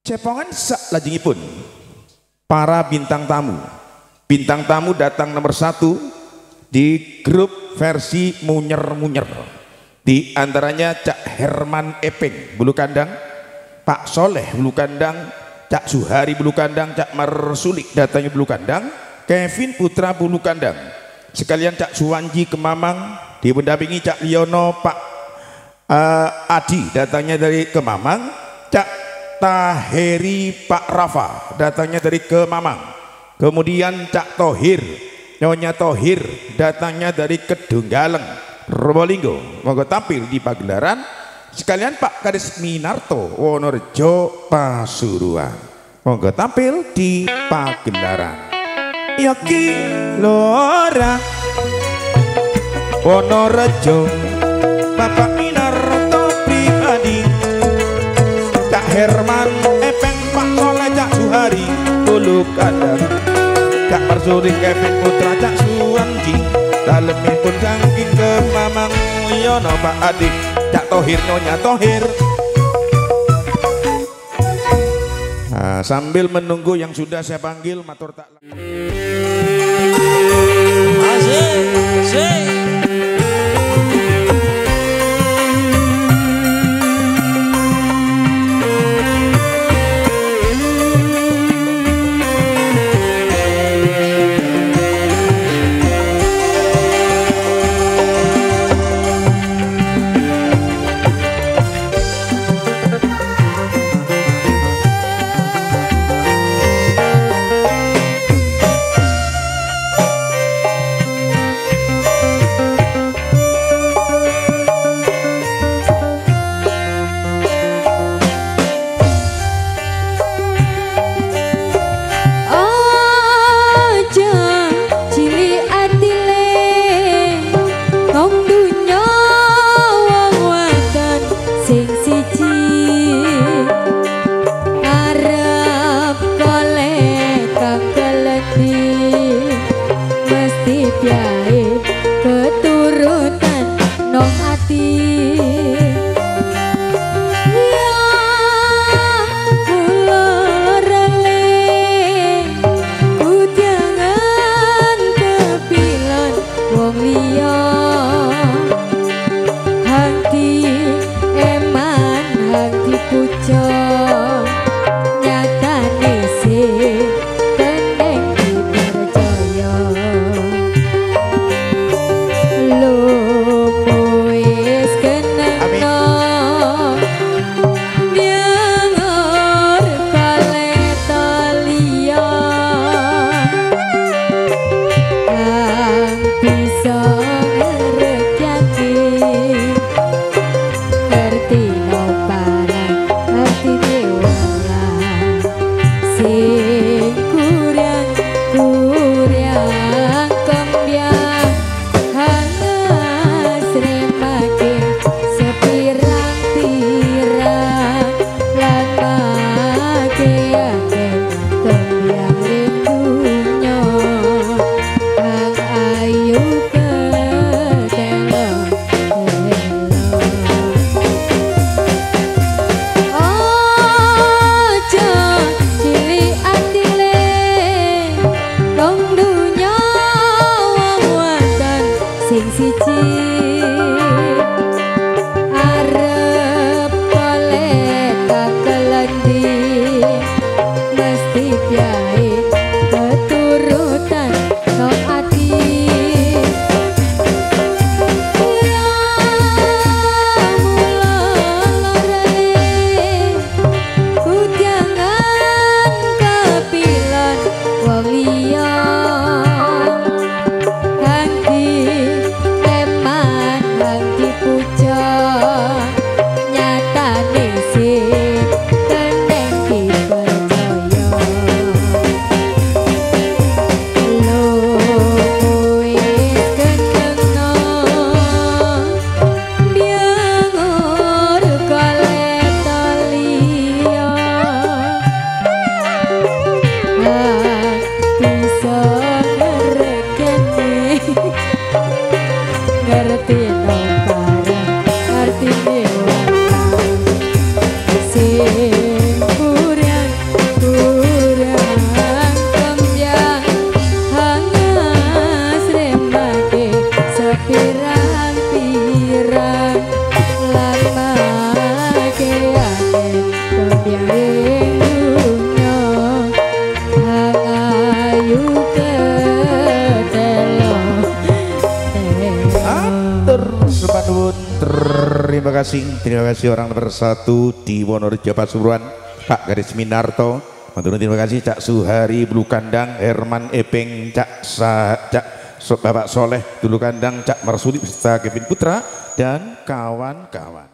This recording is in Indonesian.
Cepongan sak lajengipun para bintang tamu. Bintang tamu datang nomor satu di grup versi munyer-munyer. Di antaranya Cak Herman Epeng, bulu kandang, Pak Soleh, bulu kandang, Cak Suhari, bulu kandang, Cak Marsulik, datangnya bulu kandang, Kevin Putra, bulu kandang. Sekalian Cak Suwanji Kemamang, dipendampingi Cak Liono, Pak uh, Adi, datangnya dari Kemamang, Cak Taheri Pak Rafa datangnya dari Kemamang. Kemudian Cak Tohir Nyonya Tohir datangnya dari Kedunggaleng Probolinggo monggo tampil di pagelaran. Sekalian Pak Kadis Minarto Wonorejo Pasuruan. Monggo tampil di pagelaran. Yoki Lora. Wonorejo Bapak Herman Epeng Pak Soleh Cak Suhari Bulu Kandang Cak Marsuri Kevin Putra Cak Suwanji pun saking ke Mamang Yono Pak Adi Cak Tohir Nyonya Tohir. Nah, sambil menunggu yang sudah saya panggil matur tak Asik, asik. Mesti biar terima kasih. Terima kasih orang nomor satu di Wonorejo Pasuruan Pak Garis Minarto. Matur terima kasih Cak Suhari Bulu Kandang Herman Epeng Cak Sa Cak Bapak Soleh Dulu Kandang Cak Marsudi beserta Kevin Putra dan kawan-kawan